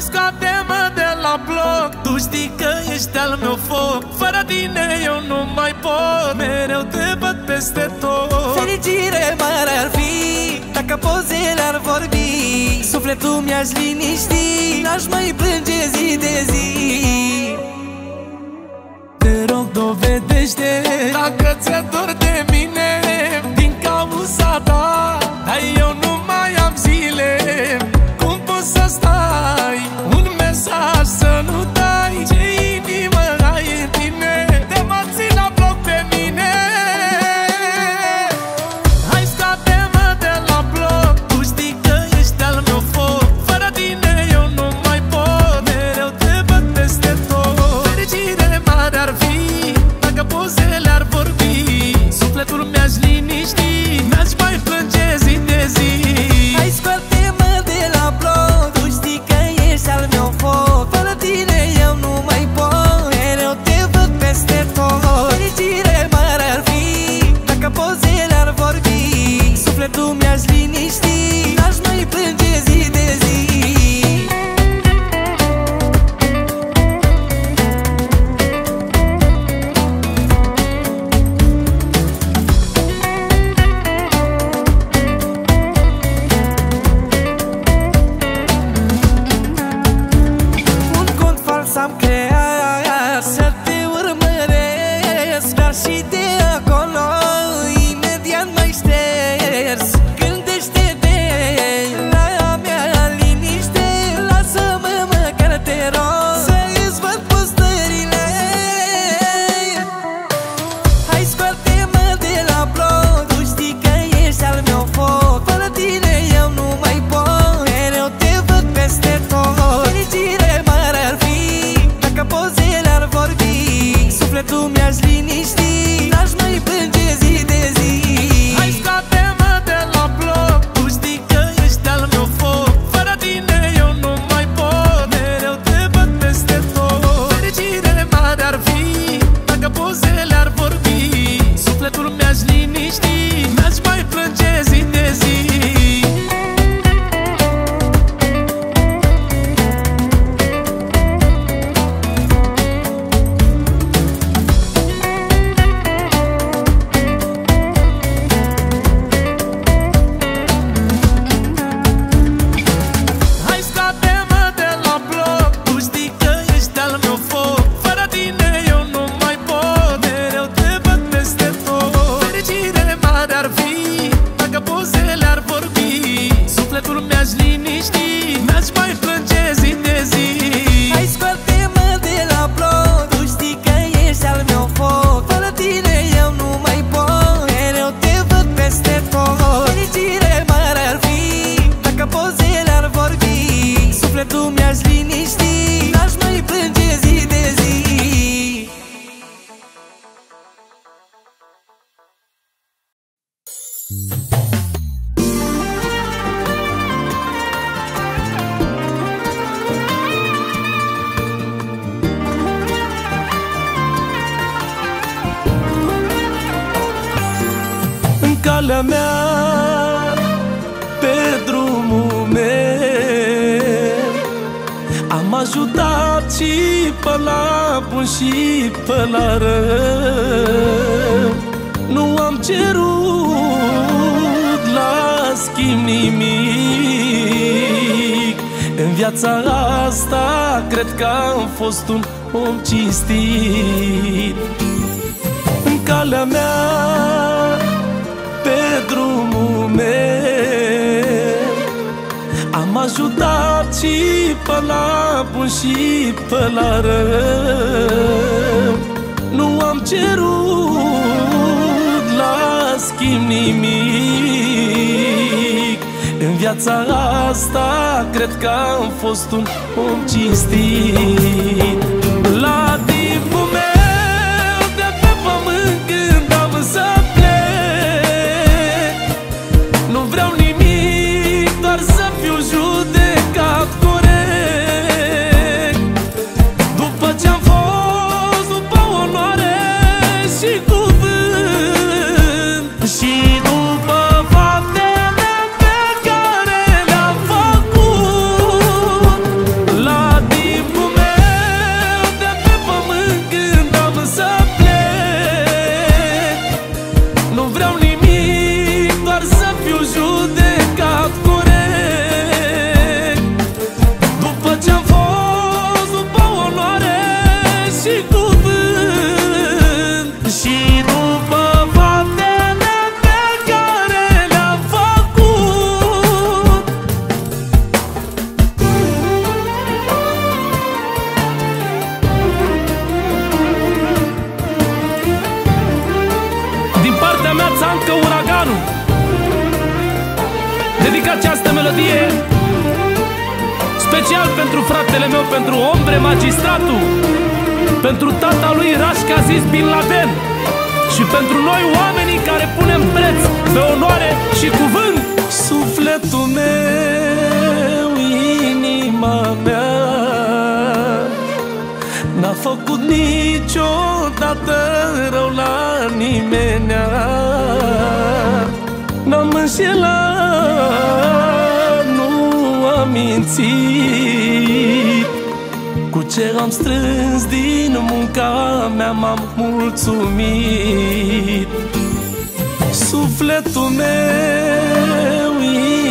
mai scade-mă de la bloc. Tu știi că ești al meu foc. Fără tine eu nu mai pot. Mereu te văd peste tot. Fericire mare ar fi Dacă pozele ar vorbi. Sufletul mi-aș liniști N-aș mai plânge zi de zi. Te rog dovedește Dacă ți-e dor de mine. Din cauza ta Dar eu nu să stai Un mesaj să nu dai. fost un om cinstit. În calea mea, pe drumul meu Am ajutat și pe la bun și pe la rău. Nu am cerut la schimb nimic. În viața asta cred că am fost un om cinstit. Viața mea țancă uraganul. Dedic această melodie Special pentru fratele meu, pentru ombre magistratul Pentru tata lui Rașca Aziz Bin Laden Și pentru noi oamenii care punem preț pe onoare și cuvânt. Sufletul meu, inima mea N-a făcut niciodată rău la nimeni N-am înșelat, nu am mințit. Cu ce am strâns din munca mea m-am mulțumit. Sufletul meu,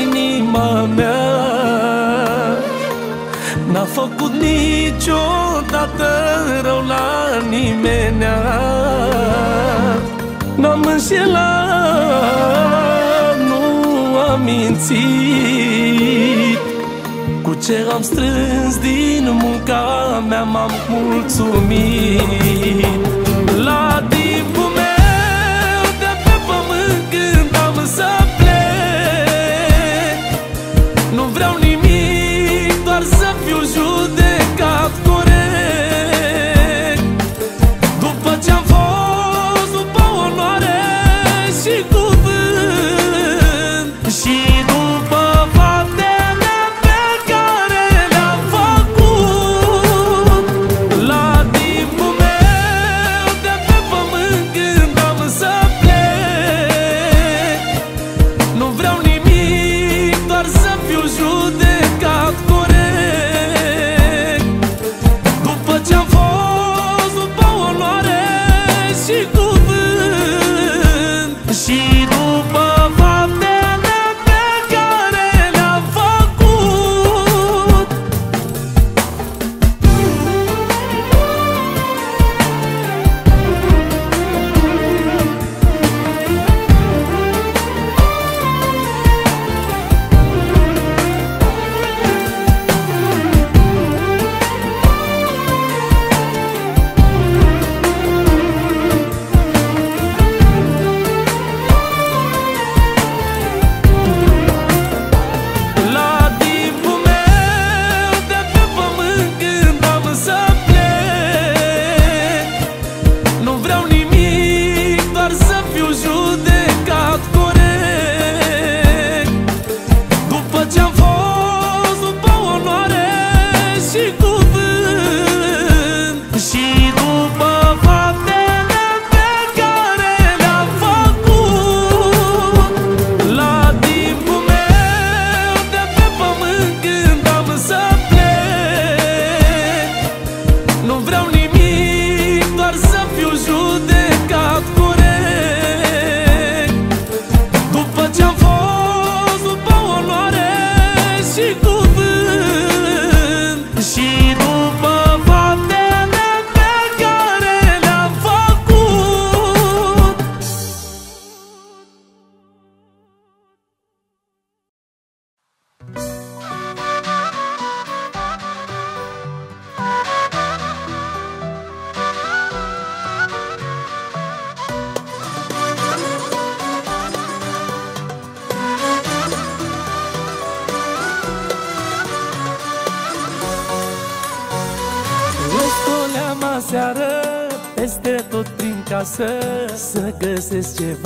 inima mea N-a făcut niciodată rău la nimeni N-am înșelat, nu am mințit. Cu ce am strâns din munca mea m-am mulțumit. La tine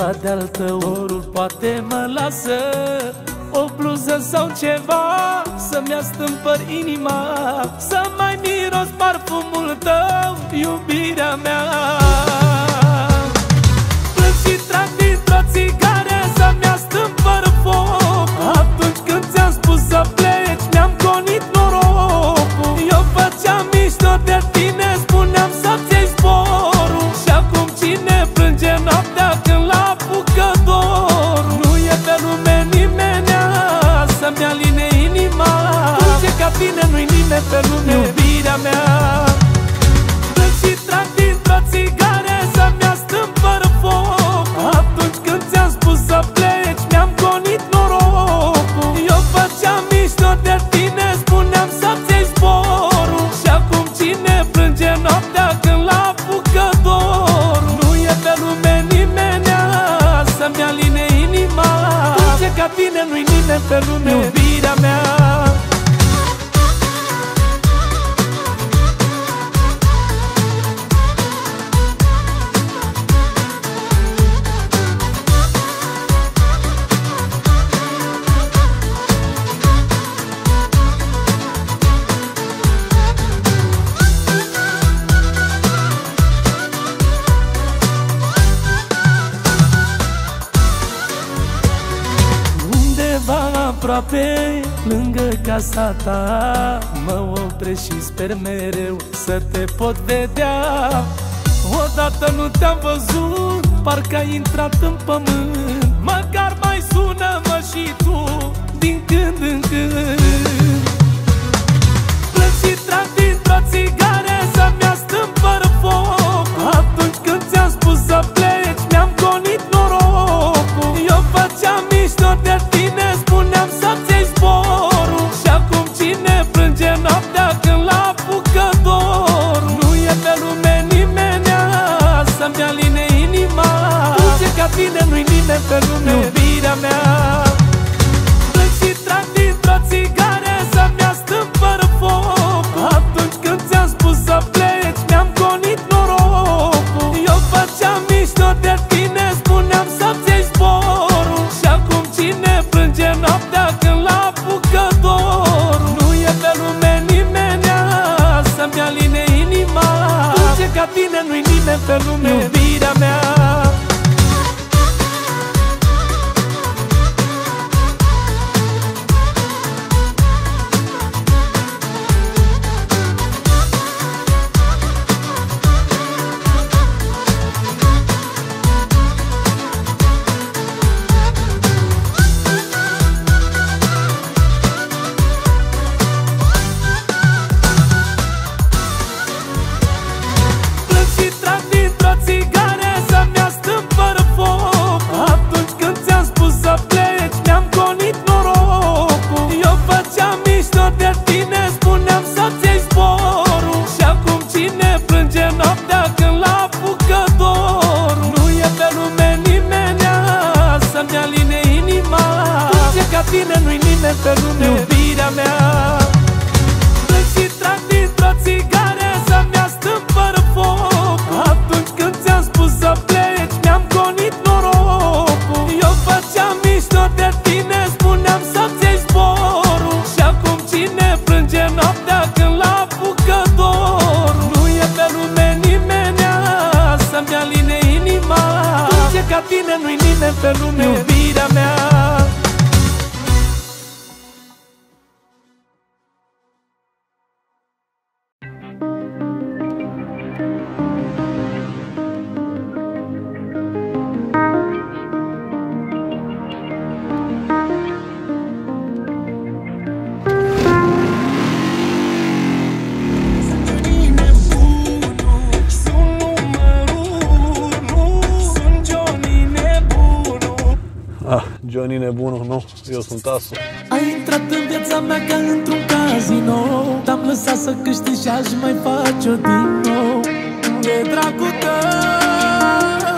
بدلت sper mereu să te pot vedea. Odată nu te-am văzut, parcă ai intrat în pământ. Măcar mai sună-mă și tu, din când în când. pe lume iubirea mea. Plec și trag dintr-o țigare să-mi astâmpără foc. Atunci când ți-am spus să pleci mi-am gonit norocul. Eu făceam mișto de tine, spuneam să-ți iei sporul Și acum cine plânge noaptea când la bucătorul Nu e pe lume nimeni să-mi aline inima. Dulce ca tine nu-i nimeni pe lume. Ah, Johnny nebunul, nu? Eu sunt Tasu. Ai intrat în viața mea ca într-un casino Te-am lăsat să câștigi și aș mai face-o din nou E dragul tău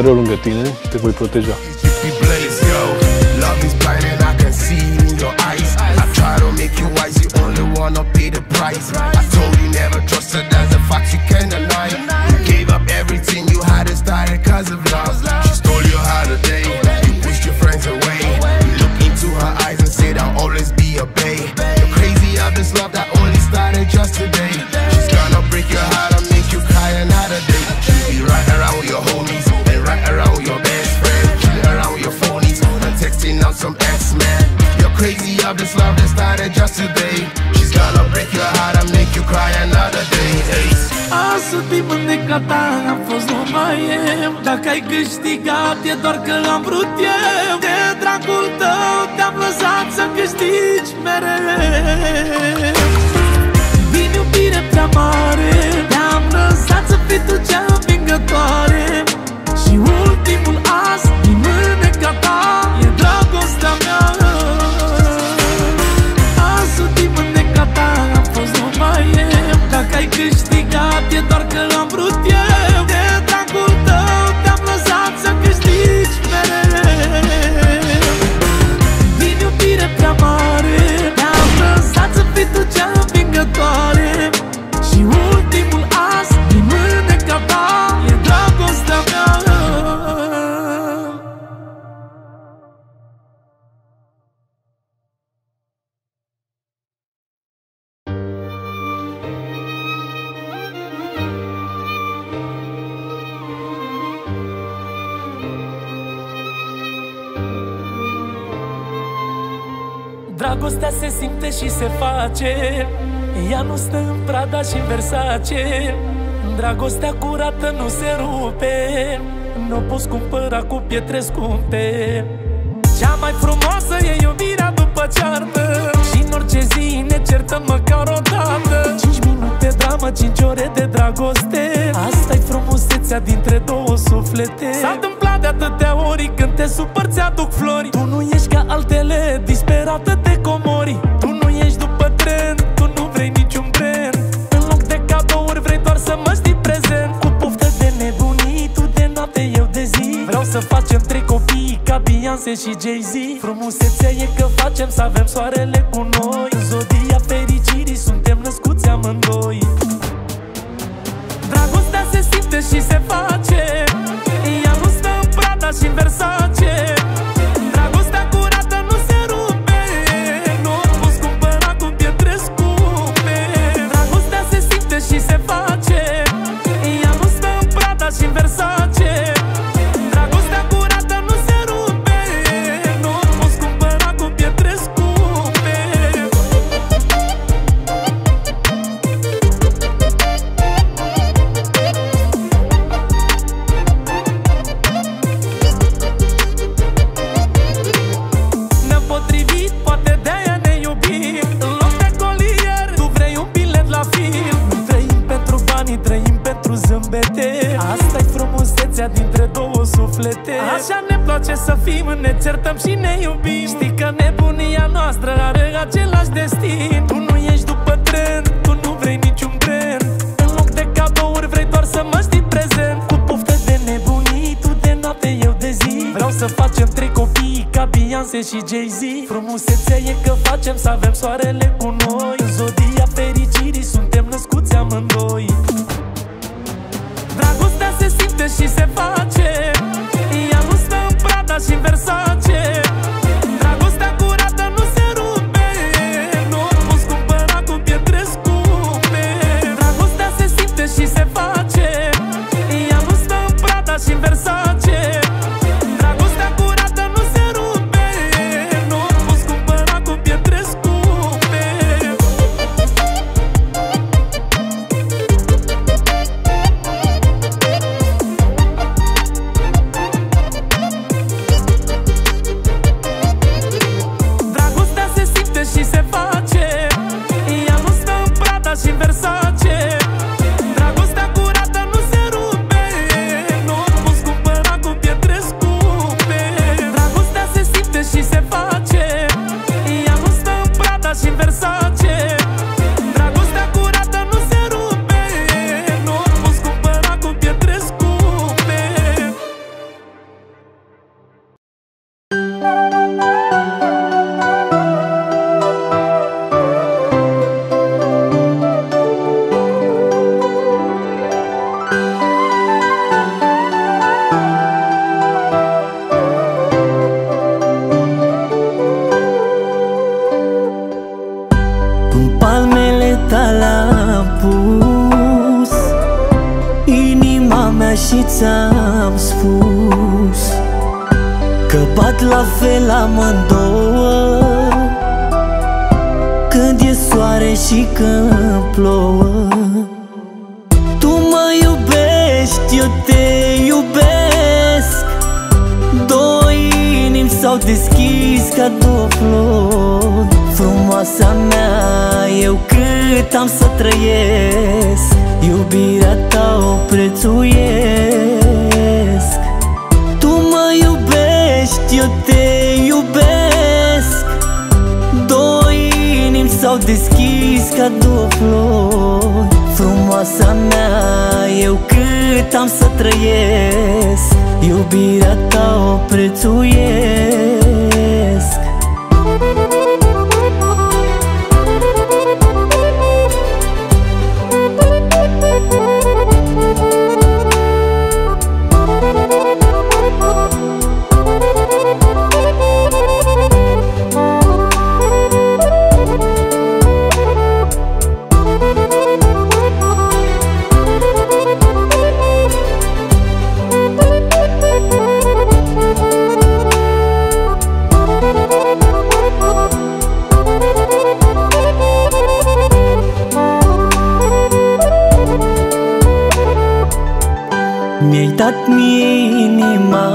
mereu lângă tine și te voi proteja. Love fi mâneca ta Am fost numai eu. Dacă ai câștigat e doar că l-am vrut eu. De dragul tău te-am lăsat să câștigi mereu. Din iubire prea mare Te-am lăsat să fii tu cea învingătoare. Și ultima și se face. Ea nu stă în Prada și Versace. Dragostea curată nu se rupe. Nu o poți cumpăra cu pietre scumpe. Cea mai frumoasă e iubirea după ceartă. Și în orice zi ne certăm măcar o dată. 5 minute dramă, cinci ore de dragoste. Asta e frumusețea dintre două suflete. S-a întâmplat de atâtea ori când te supăr ți aduc flori. Tu nu ești ca altele, disperată te să facem trei copii ca Beyoncé și Jay-Z. Frumusețea e că facem să avem soarele cu noi. În zodia fericirii suntem născuți amândoi. Dragostea se simte și se face. Ea nu stă în prada și în ta l-am pus Inima mea și ți-am spus Că bat la fel amândouă Când e soare și când plouă. Tu mă iubești, eu te iubesc Două inimi s-au deschis ca două flori Frumoasa mea, eu cât am să trăiesc Iubirea ta o prețuiesc. Tu mă iubești, eu te iubesc. Două inimi s-au deschis ca două flori. Frumoasa mea, eu cât am să trăiesc Iubirea ta o prețuiesc Mi-ai dat mie inima.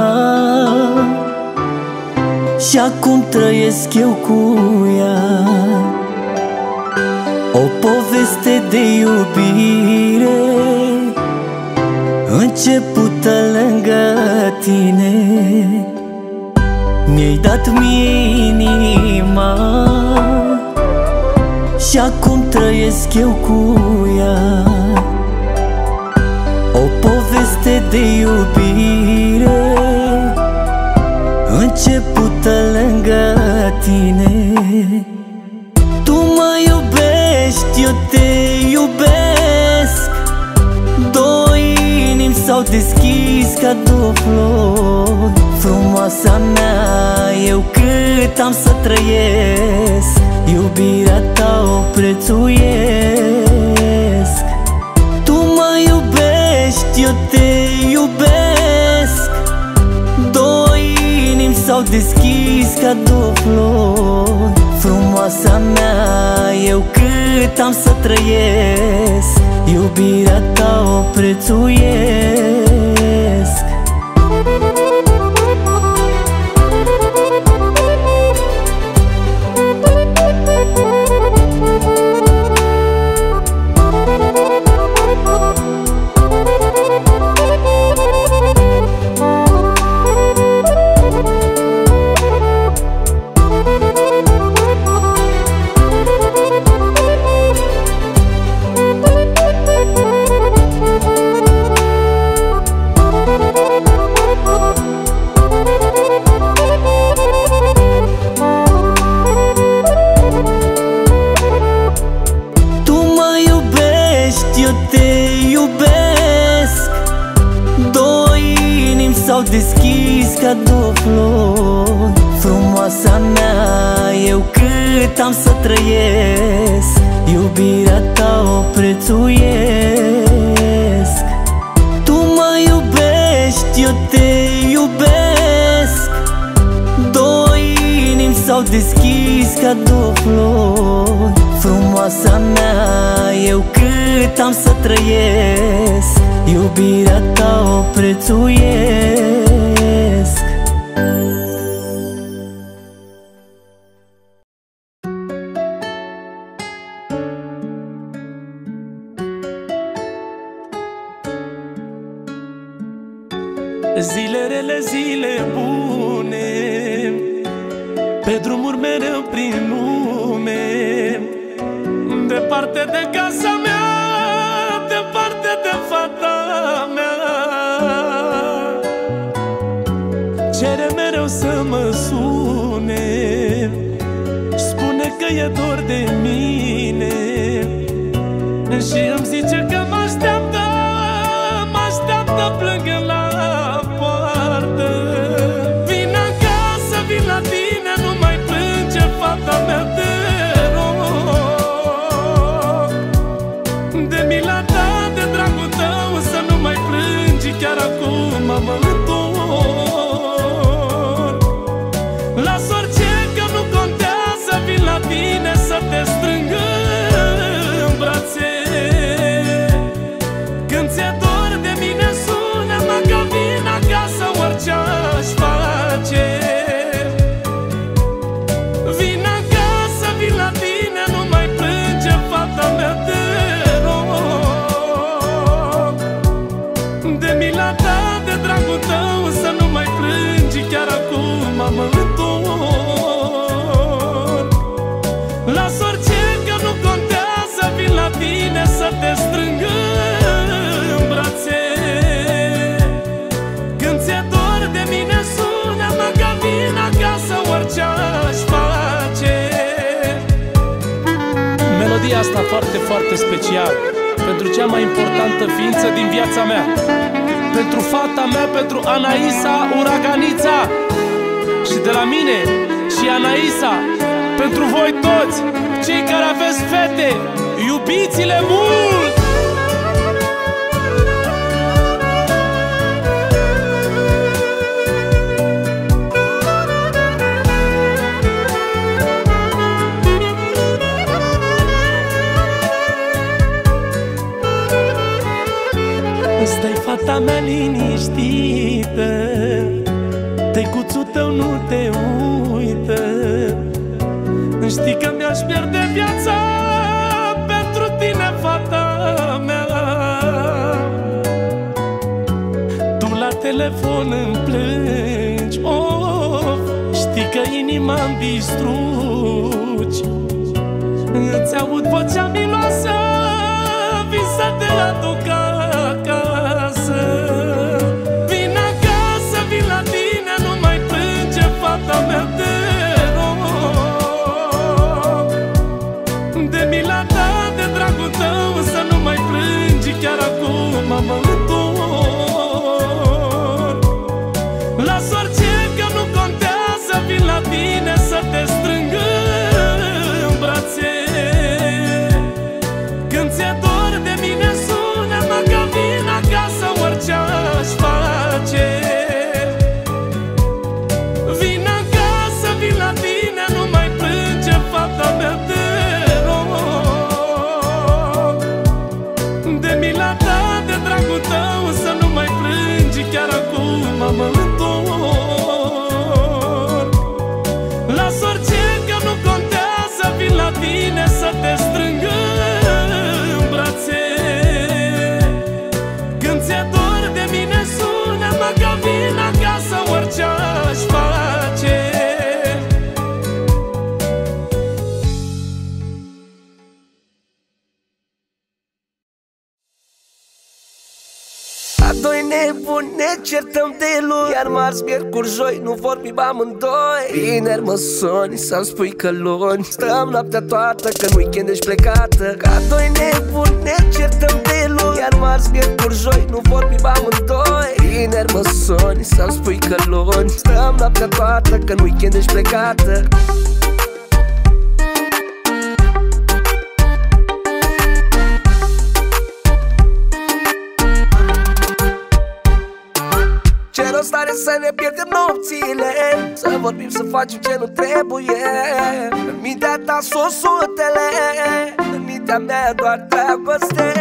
Și acum trăiesc eu cu ea. O poveste de iubire Începută lângă tine. Mi-ai dat mie inima Și acum trăiesc eu cu ea de iubire Începută lângă tine. Tu mă iubești, eu te iubesc. Două inimi s-au deschis ca două flori. Frumoasa mea, eu cât am să trăiesc. Iubirea ta o prețuiesc. Tu mă iubești, eu te iubesc? Două inimi s-au deschis ca două flori. Frumoasa mea, eu cât am să trăiesc. Iubirea ta o prețuiesc Zile rele, zile bune Pe drumuri mereu prin lume. Departe de casa mea Departe de fata mea. Cere mereu să mă sune Spune că e dor de mine. Și îmi zice că mă așteaptă Mă așteaptă plângând asta foarte, foarte specială Pentru cea mai importantă ființă din viața mea. Pentru fata mea, pentru Anaisa Uraganița. Și de la mine și Anaisa. Pentru voi toți, cei care aveți fete Iubiți-le mult! Fata mea liniștită Tecuțul tău nu te uită. Știi că mi-aș pierde viața Pentru tine, fata mea. Tu la telefon îmi plângi of, Știi că inima-mi distrugi. Îți aud vocea miloasă Vin să te aduc nebuni ne certăm de luni Iar marți, miercuri, joi nu vorbim amândoi. Vineri mă suni să-mi spui că luni. Stăm noaptea toată că în weekend ești plecată. Ca doi nebuni ne certăm de luni Iar marți, miercuri, joi nu vorbim amândoi. Vineri mă suni să-mi spui că luni. Stăm noaptea toată că în weekend ești plecată Ce rost are să ne pierdem nopțile Să vorbim, să facem ce nu trebuie. În mintea ta sunt sutele În mintea mea doar dragoste.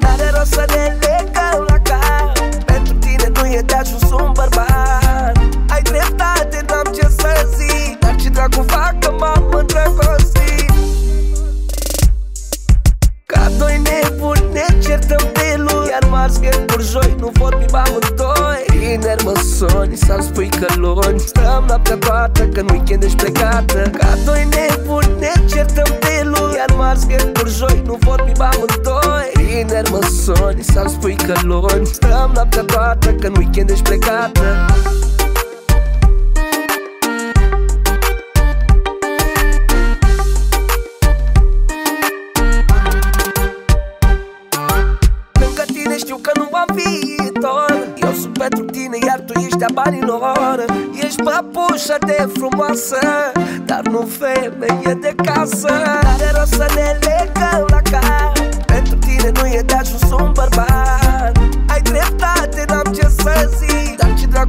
N-are rost să ne legăm la cap Pentru tine nu e de ajuns un bărbat. Ai dreptate, n-am ce să zic Dar ce dracu fac că m-am îndrăgostit Ca doi nebuni ne certăm de luni Iar marți, miercuri, joi nu vorbim amândoi. Vineri mă suni să-mi spui că luni Stăm noaptea toată că în weekend ești plecată. Ca doi nebuni ne certăm de luni Iar marți, miercuri, joi nu vorbim amândoi. Vineri mă suni să-mi spui că luni Stăm noaptea toată că în weekend ești plecată iar tu ești a banilor Ești păpușă de frumoasă Dar nu femeie de casă. Are rost să ne legăm la cap. Tine nu e de ajuns un bărbat. Ai dreptate, n-am ce să zic. Dar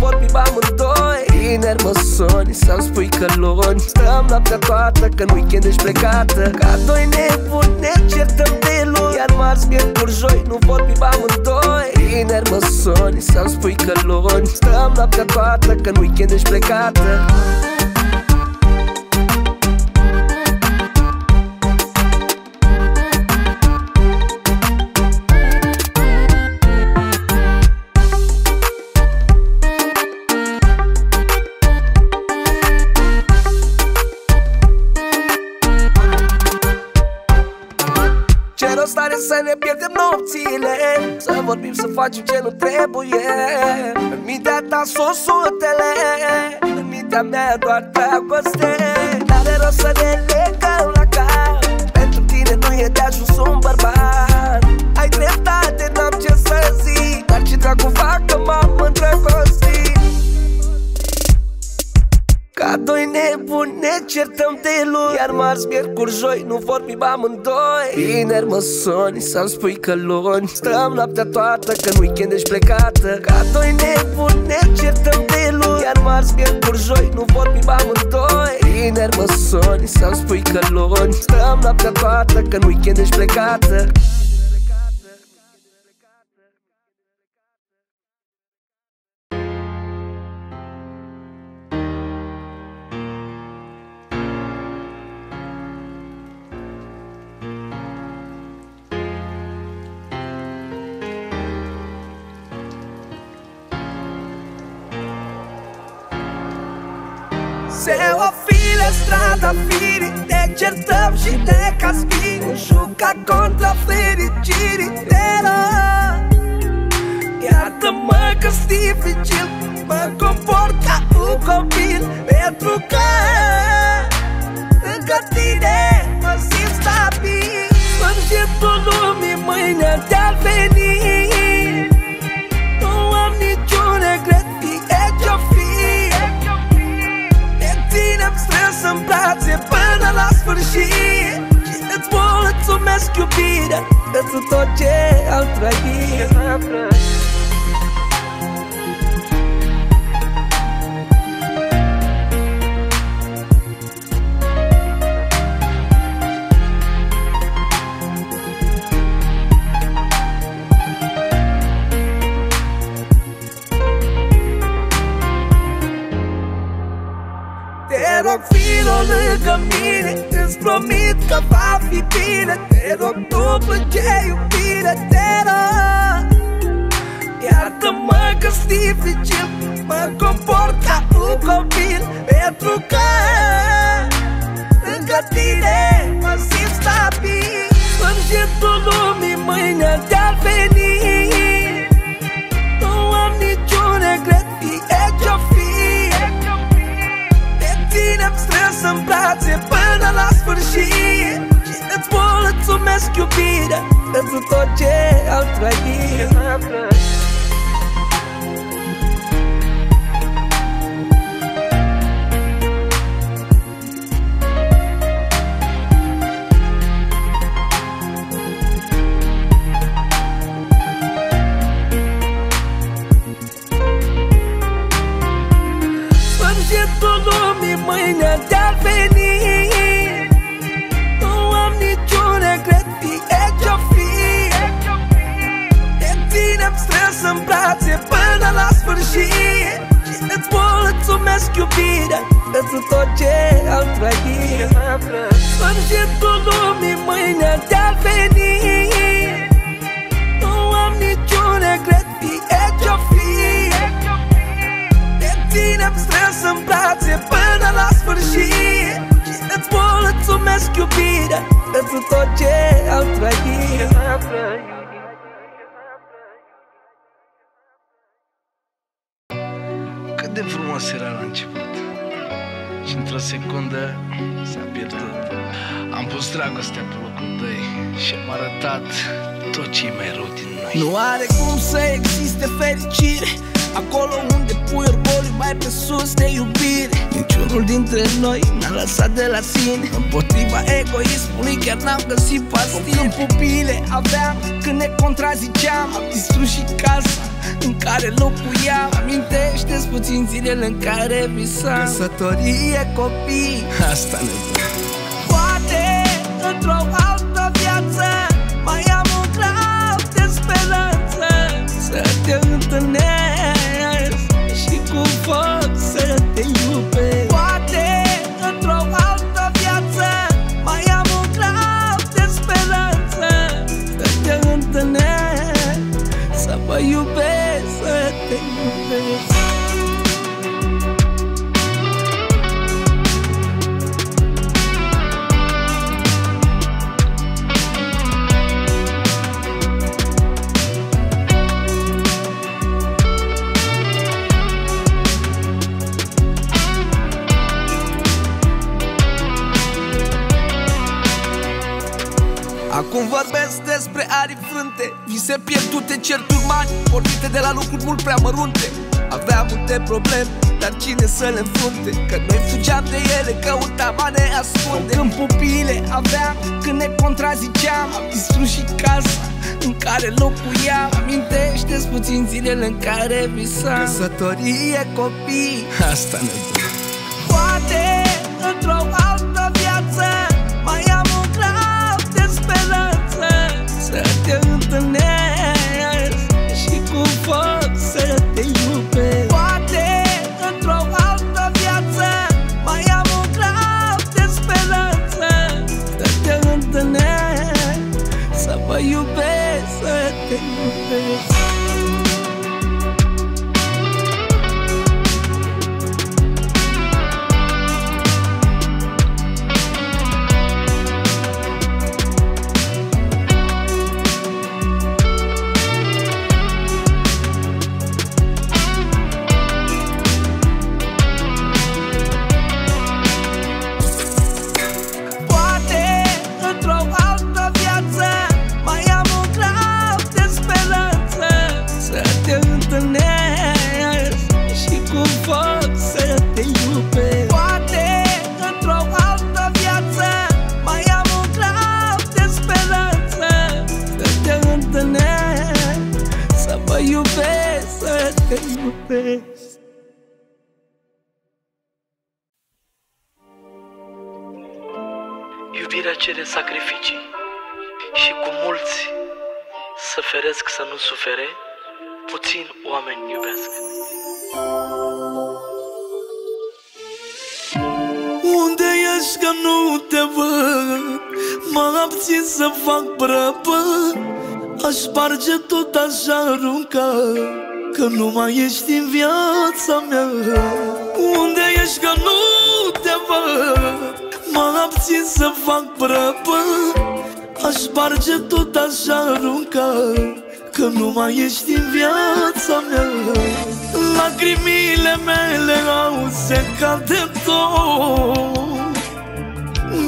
vorbim amândoi. Tineri mă suni să-mi spui că luni Stăm noaptea toată că în weekend ești plecată. Ca doi nebuni ne certăm de luni. Iar marți, miercuri, joi nu vorbim amândoi. Tineri mă suni să-mi spui că luni Stăm noaptea toată că în weekend ești plecată ne pierdem nopțile. Să vorbim, să facem ce nu trebuie. În mintea ta sunt sutele În mintea mea doar dragoste. N-are rost să ne legăm la cap. Pentru tine nu e de ajuns un bărbat. Ai dreptate, n-am ce să zic. Dar ce dracu fac că m-am îndrăgostit ca doi nebuni ne certăm de luni Iar marți, miercuri, joi nu vorbim amândoi. Vineri mă suni să-mi spui că luni. Stăm noaptea toată că în weekend ești plecată. Ca doi nebuni ne certăm de luni Iar marți, miercuri, joi nu vorbim amândoi. Vineri mă suni să-mi spui că luni. Stăm noaptea toată că în weekend ești plecată o file strada firii Ne certăm și ne caspini Juca contra fericirii Te rog Iartă-mă că dificil Mă comport ca un copil Pentru că Lângă tine mă simt stabil. Sfârșitul lumii mâine te-ar veni ținem strâns în brațe până la sfârșit. Și îți mulțumesc iubirea Pentru tot ce am trăit strâns în brațe până la sfârșit. Și îți mulțumesc iubirea Pentru tot ce am trăit. Sfârșitul lumii mâine te-ar veni Nu am niciun regret Fie ce-o fi. Ne ținem strâns în brațe până la sfârșit. Și îți mulțumesc iubirea Pentru tot ce am trăit frumos era la început. Și într-o secundă s-a pierdut. Am pus dragostea pe locul doi Și am arătat tot ce e mai rău din noi. Nu are cum să existe fericire. Acolo unde pui orgoliu mai pe sus de iubire. Niciunul dintre noi n-a lăsat de la sine. Împotriva egoismului chiar n-am găsit pastile. În pupile aveam când ne contraziceam. Am distrus și casa în care locuiam Amintește-ți puțin zilele în care visam Căsătorie, copii. Asta ne Poate într-o altă viață Mai am un grau de speranță Să te întâlnesc mult prea mărunte. Aveam multe probleme, dar cine să le înfrunte? Că noi fugeam de ele, căutam a ne ascunde. Când pupile aveam, când ne contraziceam. Am distrus și casa în care locuiam. Amintește-ți puțin zilele în care visam. Căsătorie, copii. Asta ne Aș sparge tot așa arunca Că nu mai ești în viața mea. Lacrimile mele au secat de tot.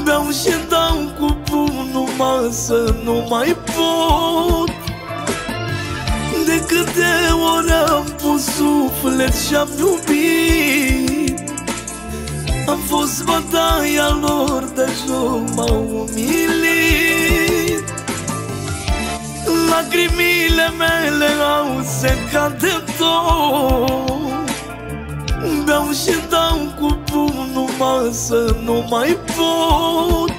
Beau și dau cu pumnul masă, nu mai pot. De câte ori am pus suflet și-am iubit Am fost bătaia lor de joc, m-au umilit Lacrimile mele au secat de tot. Beau și dau cu pumnul masă, nu mai pot.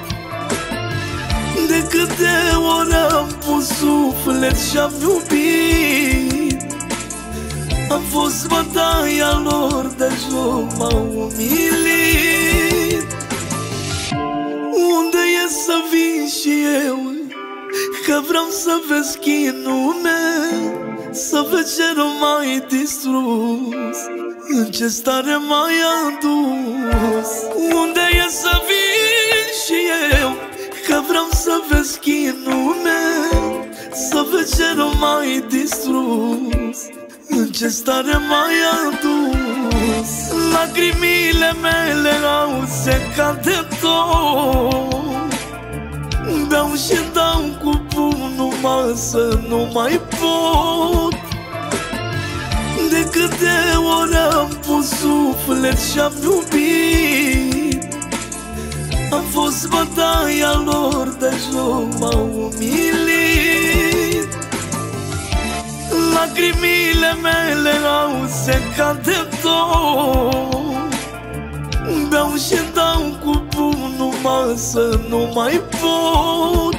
De câte ori am pus suflet și-am iubit Am fost bătaia lor de joc, m-au umilit. Unde e să vin și eu Că vreau să vezi chinul meu Să vezi ce nu mai distrus În ce stare mai adus. Unde e să vin și eu Că vreau să vezi chinul meu Să vezi ce nu mai distrus În ce stare mai adus. Lacrimile mele au secat de tot să nu mai pot. De câte ori am pus suflet și-am iubit Am fost bătaia lor, dar nu m-au umilit. Lacrimile mele au secat de tot Beau și dau cu bunul, mă, să nu mai pot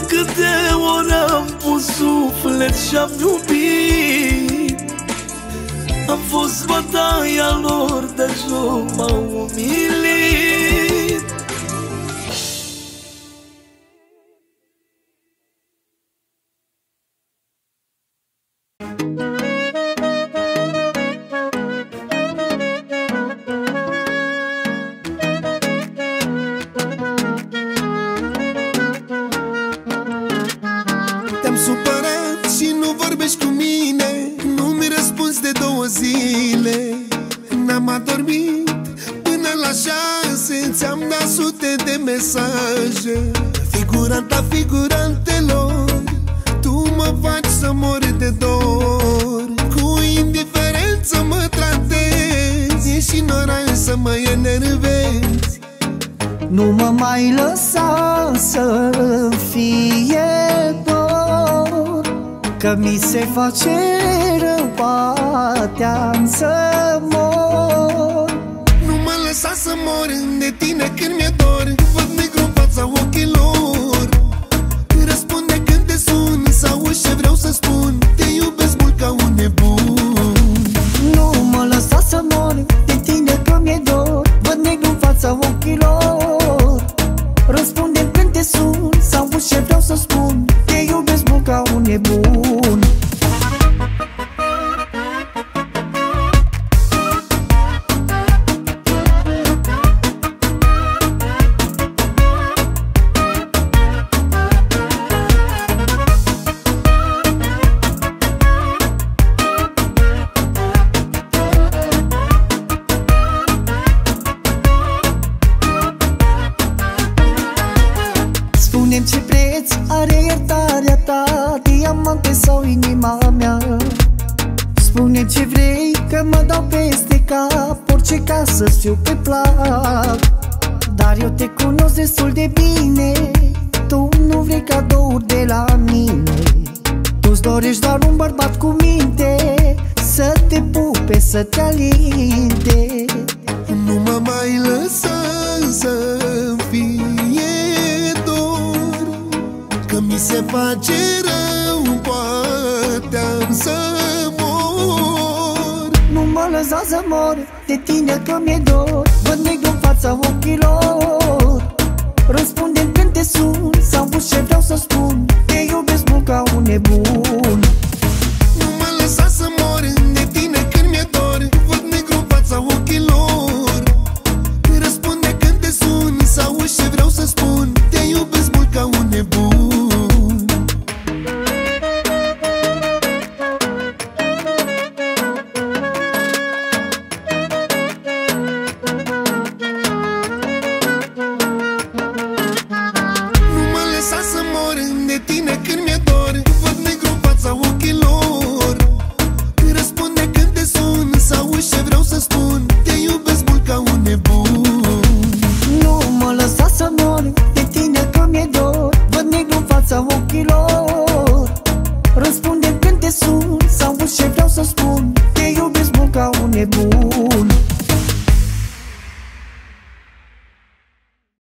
de câte ori am pus suflet și-am iubit. Am fost bataia lor, dar nu m-au umilit. Nu mă mai lăsa să fie dor Că mi se face rău, bateam să mor. Nu mă lăsa să mor de tine când mi-e dor. Dorești doar un bărbat cu minte Să te pupe, să te alinte. Nu mă mai lăsa să fie dor Că mi se face rău, poate am să mor. Nu mă lăsa să mor de tine că mi-e dor. Văd negru fața ochilor Răspunde-mi când te sun. Sau ce vreau să spun nebun